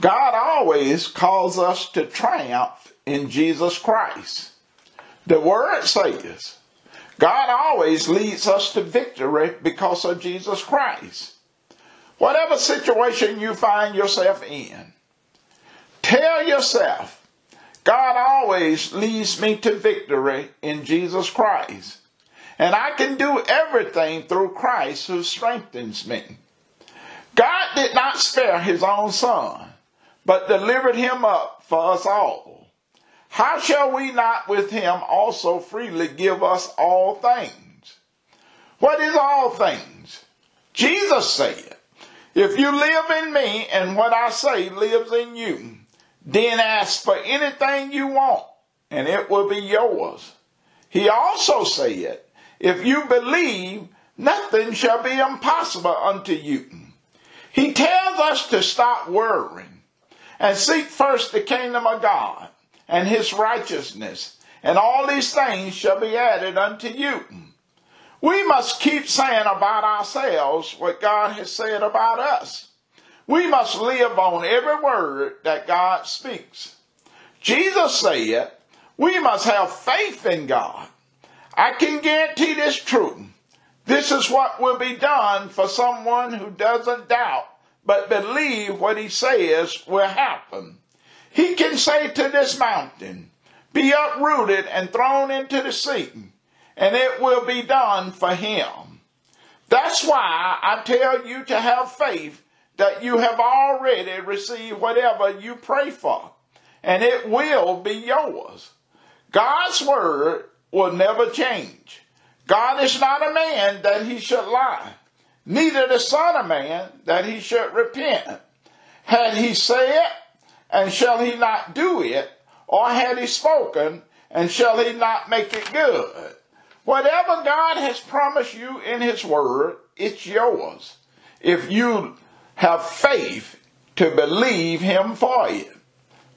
God always calls us to triumph in Jesus Christ. The word says, God always leads us to victory because of Jesus Christ. Whatever situation you find yourself in, tell yourself, God always leads me to victory in Jesus Christ. And I can do everything through Christ who strengthens me. God did not spare his own son, but delivered him up for us all. How shall we not with him also freely give us all things? What is all things? Jesus said, If you live in me and what I say lives in you, then ask for anything you want and it will be yours. He also said, If you believe, nothing shall be impossible unto you. He tells us to stop worrying and seek first the kingdom of God and his righteousness, and all these things shall be added unto you. We must keep saying about ourselves what God has said about us. We must live on every word that God speaks. Jesus said, we must have faith in God. I can guarantee this truth. This is what will be done for someone who doesn't doubt, but believe what he says will happen. He can say to this mountain, be uprooted and thrown into the sea, and it will be done for him. That's why I tell you to have faith that you have already received whatever you pray for, and it will be yours. God's word will never change. God is not a man that he should lie, neither the son of man that he should repent. Had he said, and shall he not do it? Or had he spoken, and shall he not make it good? Whatever God has promised you in his word, it's yours. If you have faith to believe him for it.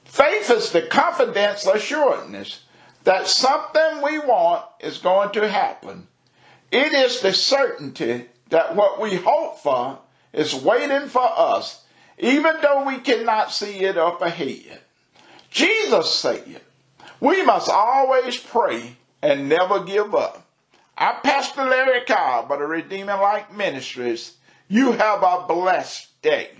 Faith is the confidence, assuredness that something we want is going to happen. It is the certainty that what we hope for is waiting for us even though we cannot see it up ahead. Jesus said, we must always pray and never give up. I'm Pastor Larry Cobb of the Redeeming Light Ministries. You have a blessed day.